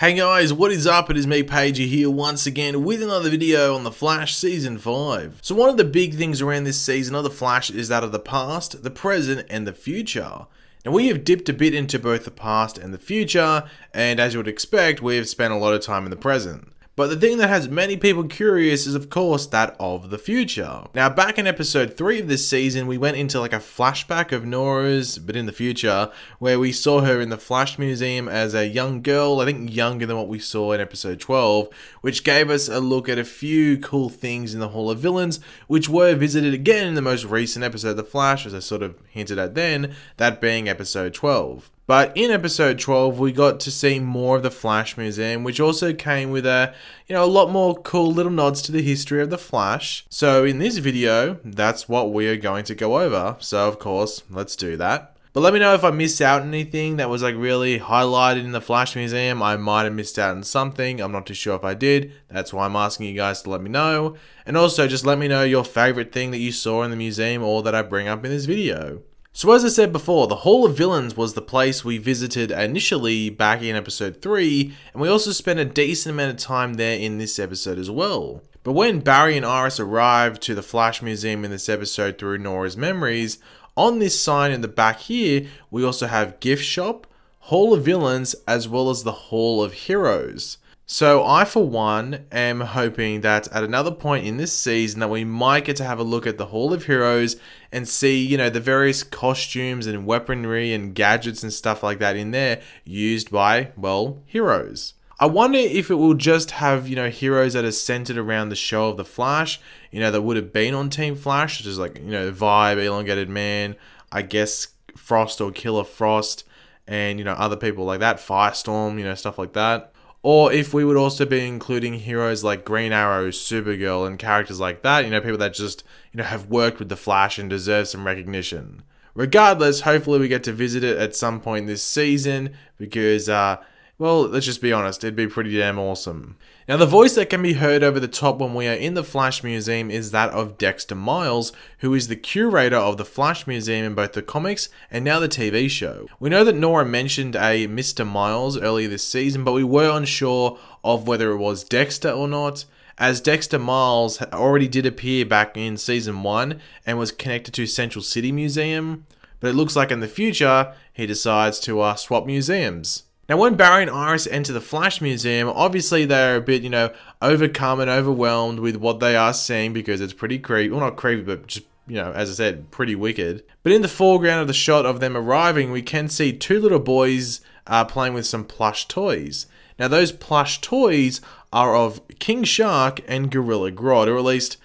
Hey guys, what is up? It is me, Pagey, here once again with another video on The Flash Season 5. So one of the big things around this season of The Flash is that of the past, the present, and the future. Now we have dipped a bit into both the past and the future, and as you would expect, we have spent a lot of time in the present. But the thing that has many people curious is of course that of the future. Now back in episode 3 of this season we went into like a flashback of Nora's, but in the future, where we saw her in the Flash Museum as a young girl, I think younger than what we saw in episode 12, which gave us a look at a few cool things in the Hall of Villains, which were visited again in the most recent episode of The Flash, as I sort of hinted at then, that being episode 12. But in episode 12, we got to see more of the Flash Museum, which also came with a, you know, a lot more cool little nods to the history of the Flash. So in this video, that's what we are going to go over. So of course, let's do that. But let me know if I missed out anything that was like really highlighted in the Flash Museum. I might have missed out on something. I'm not too sure if I did. That's why I'm asking you guys to let me know. And also just let me know your favorite thing that you saw in the museum or that I bring up in this video. So as I said before, the Hall of Villains was the place we visited initially back in episode 3, and we also spent a decent amount of time there in this episode as well. But when Barry and Iris arrived to the Flash Museum in this episode through Nora's memories, on this sign in the back here, we also have Gift Shop, Hall of Villains, as well as the Hall of Heroes. So I, for one, am hoping that at another point in this season that we might get to have a look at the Hall of Heroes and see, you know, the various costumes and weaponry and gadgets and stuff like that in there used by, well, heroes. I wonder if it will just have, you know, heroes that are centered around the show of the Flash, you know, that would have been on Team Flash, such as like, you know, Vibe, Elongated Man, I guess Frost or Killer Frost, and, you know, other people like that, Firestorm, you know, stuff like that or if we would also be including heroes like Green Arrow, Supergirl, and characters like that, you know, people that just, you know, have worked with the Flash and deserve some recognition. Regardless, hopefully we get to visit it at some point this season because uh, well, let's just be honest, it'd be pretty damn awesome. Now, the voice that can be heard over the top when we are in the Flash Museum is that of Dexter Miles, who is the curator of the Flash Museum in both the comics and now the TV show. We know that Nora mentioned a Mr. Miles earlier this season, but we were unsure of whether it was Dexter or not as Dexter Miles already did appear back in season 1 and was connected to Central City Museum, but it looks like in the future he decides to uh, swap museums. Now, when Barry and Iris enter the Flash Museum, obviously they're a bit, you know, overcome and overwhelmed with what they are seeing because it's pretty creepy. Well, not creepy, but just, you know, as I said, pretty wicked. But in the foreground of the shot of them arriving, we can see two little boys uh, playing with some plush toys. Now, those plush toys are of King Shark and Gorilla Grodd, or at least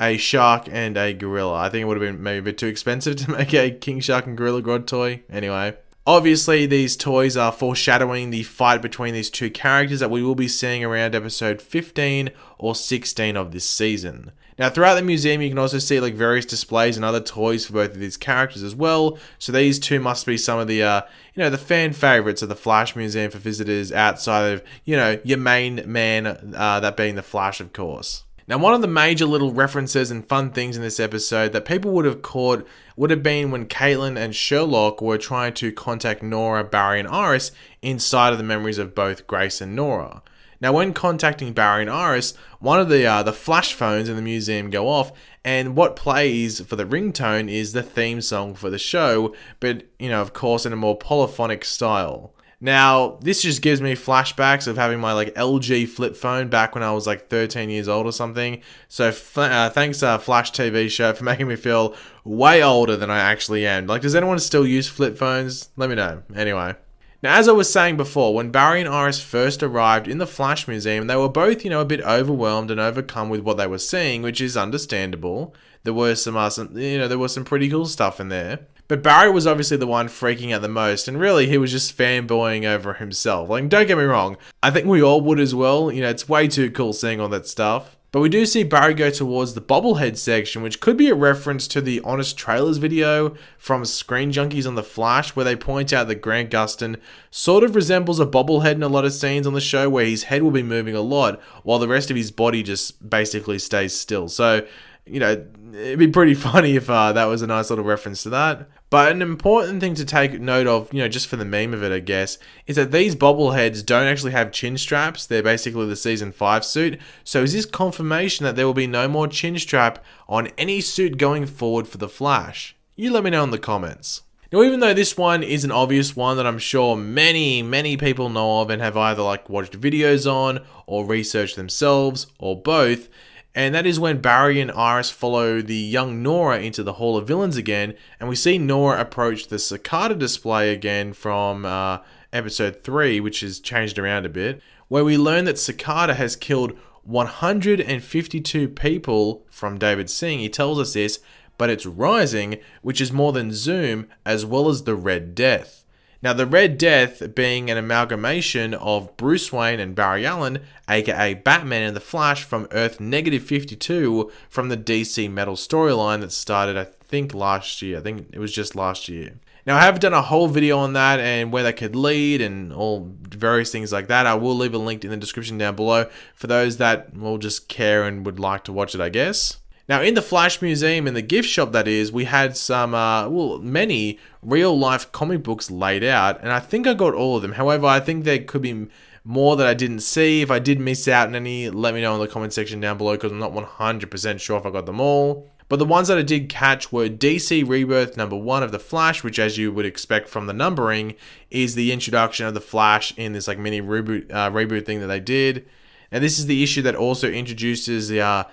a shark and a gorilla. I think it would have been maybe a bit too expensive to make a King Shark and Gorilla Grodd toy. Anyway. Obviously, these toys are foreshadowing the fight between these two characters that we will be seeing around episode 15 or 16 of this season. Now, throughout the museum, you can also see like various displays and other toys for both of these characters as well. So these two must be some of the, uh, you know, the fan favorites of the Flash Museum for visitors outside of, you know, your main man, uh, that being the Flash, of course. Now, one of the major little references and fun things in this episode that people would have caught would have been when Caitlin and Sherloque were trying to contact Nora, Barry, and Iris inside of the memories of both Grace and Nora. Now, when contacting Barry and Iris, one of the uh, the flash phones in the museum go off, and what plays for the ringtone is the theme song for the show, but you know, of course, in a more polyphonic style. Now, this just gives me flashbacks of having my like LG flip phone back when I was like 13 years old or something. So uh, thanks uh, Flash TV show for making me feel way older than I actually am. Like, does anyone still use flip phones? Let me know. Anyway. Now, as I was saying before, when Barry and Iris first arrived in the Flash Museum, they were both, you know, a bit overwhelmed and overcome with what they were seeing, which is understandable. There were some, uh, some you know, there was some pretty cool stuff in there. But Barry was obviously the one freaking out the most, and really he was just fanboying over himself. Like, don't get me wrong, I think we all would as well. You know, it's way too cool seeing all that stuff. But we do see Barry go towards the bobblehead section, which could be a reference to the Honest Trailers video from Screen Junkies on The Flash, where they point out that Grant Gustin sort of resembles a bobblehead in a lot of scenes on the show, where his head will be moving a lot, while the rest of his body just basically stays still. So you know, it'd be pretty funny if uh, that was a nice little reference to that. But an important thing to take note of, you know, just for the meme of it, I guess, is that these bobbleheads don't actually have chin straps. They're basically the season 5 suit. So is this confirmation that there will be no more chin strap on any suit going forward for the Flash? You let me know in the comments. Now, even though this one is an obvious one that I'm sure many, many people know of and have either like watched videos on or researched themselves or both, and that is when Barry and Iris follow the young Nora into the Hall of Villains again, and we see Nora approach the Cicada display again from uh, episode 3, which has changed around a bit, where we learn that Cicada has killed 152 people from David Singh. He tells us this but it's Rising, which is more than Zoom, as well as the Red Death. Now, the Red Death being an amalgamation of Bruce Wayne and Barry Allen, aka Batman and the Flash from Earth Negative 52 from the DC Metal storyline that started, I think, last year. I think it was just last year. Now, I have done a whole video on that and where that could lead and all various things like that. I will leave a link in the description down below for those that will just care and would like to watch it, I guess. Now, in the Flash Museum, in the gift shop that is, we had some, uh, well, many real life comic books laid out, and I think I got all of them. However, I think there could be more that I didn't see. If I did miss out on any, let me know in the comment section down below because I'm not 100% sure if I got them all. But the ones that I did catch were DC Rebirth number one of The Flash, which, as you would expect from the numbering, is the introduction of The Flash in this like mini reboot uh, reboot thing that they did. And this is the issue that also introduces the uh,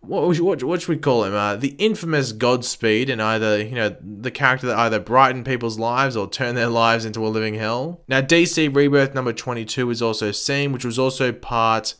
what, what, what should we call him? Uh, the infamous Godspeed, and either, you know, the character that either brightened people's lives or turned their lives into a living hell. Now, DC Rebirth number 22 is also seen, which was also part,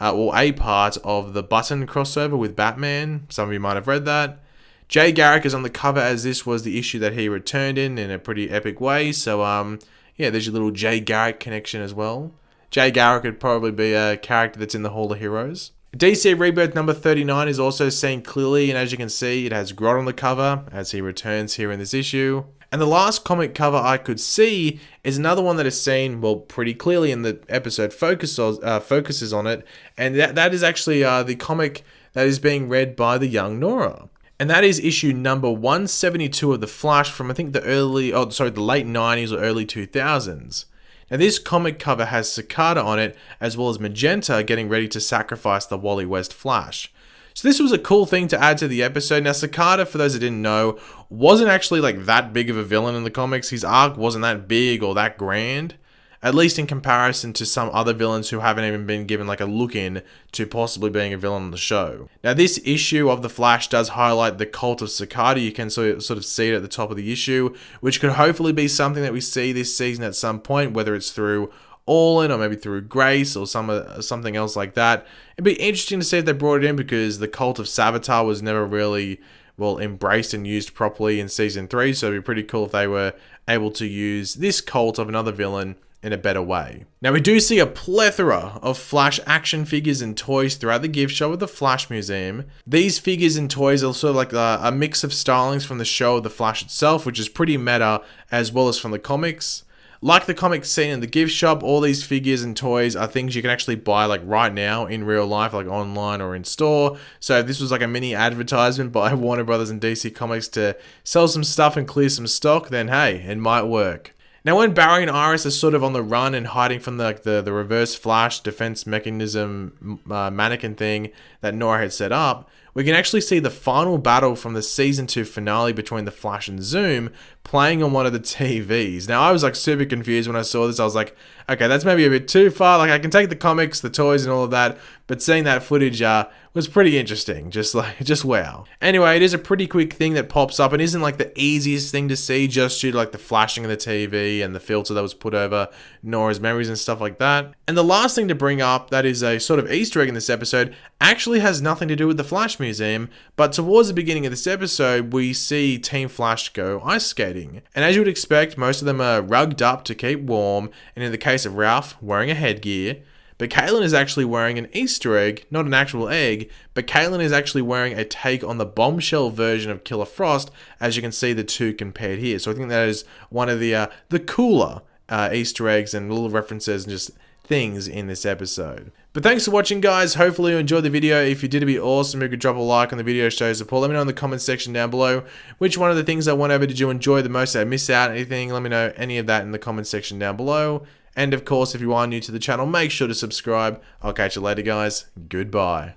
uh, or a part of the Button crossover with Batman. Some of you might have read that. Jay Garrick is on the cover as this was the issue that he returned in in a pretty epic way. So, um, yeah, there's your little Jay Garrick connection as well. Jay Garrick could probably be a character that's in the Hall of Heroes. DC Rebirth number 39 is also seen clearly, and as you can see, it has Grodd on the cover as he returns here in this issue. And the last comic cover I could see is another one that is seen, well, pretty clearly in the episode focuses, uh, focuses on it, and that, that is actually uh, the comic that is being read by the young Nora. And that is issue number 172 of The Flash from, I think, the early, oh, sorry, the late 90s or early 2000s. Now this comic cover has Cicada on it, as well as Magenta getting ready to sacrifice the Wally West Flash. So this was a cool thing to add to the episode. Now Cicada, for those that didn't know, wasn't actually like that big of a villain in the comics. His arc wasn't that big or that grand at least in comparison to some other villains who haven't even been given like a look in to possibly being a villain on the show. Now this issue of The Flash does highlight the cult of Cicada, you can sort of see it at the top of the issue, which could hopefully be something that we see this season at some point, whether it's through Orlin or maybe through Grace or some uh, something else like that. It'd be interesting to see if they brought it in because the cult of Savitar was never really well embraced and used properly in season 3 so it'd be pretty cool if they were able to use this cult of another villain in a better way. Now we do see a plethora of Flash action figures and toys throughout the gift shop of the Flash Museum. These figures and toys are sort of like a, a mix of stylings from the show of the Flash itself, which is pretty meta, as well as from the comics. Like the comics seen in the gift shop, all these figures and toys are things you can actually buy like right now in real life, like online or in store. So this was like a mini advertisement by Warner Brothers and DC Comics to sell some stuff and clear some stock, then hey, it might work. Now, when Barry and Iris are sort of on the run and hiding from the the, the reverse flash defense mechanism uh, mannequin thing that Nora had set up, we can actually see the final battle from the season 2 finale between the Flash and Zoom playing on one of the TVs. Now, I was like super confused when I saw this. I was like, okay, that's maybe a bit too far. Like, I can take the comics, the toys, and all of that, but seeing that footage uh, was pretty interesting. Just like, just wow. Anyway, it is a pretty quick thing that pops up and isn't like the easiest thing to see just due to like the flashing of the TV and the filter that was put over Nora's memories and stuff like that. And the last thing to bring up that is a sort of Easter egg in this episode actually has nothing to do with the Flash Museum, but towards the beginning of this episode, we see Team Flash go ice skating. And as you would expect, most of them are rugged up to keep warm, and in the case of Ralph, wearing a headgear. But Caitlin is actually wearing an Easter egg, not an actual egg, but Caitlin is actually wearing a take on the bombshell version of Killer Frost, as you can see the two compared here. So I think that is one of the uh, the cooler uh, Easter eggs and little references and just things in this episode. But thanks for watching guys, hopefully you enjoyed the video. If you did, it'd be awesome if you could drop a like on the video show support. Let me know in the comment section down below which one of the things I went over did you enjoy the most, did I miss out anything? Let me know any of that in the comment section down below. And of course, if you are new to the channel, make sure to subscribe. I'll catch you later guys. Goodbye.